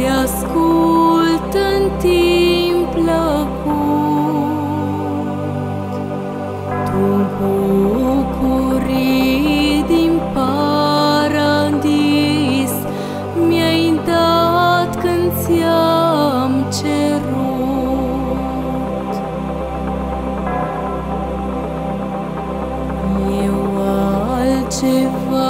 te ascult în timp plăcut. Tu bucurii din paradis mi-ai dat când ți-am cerut. Eu altceva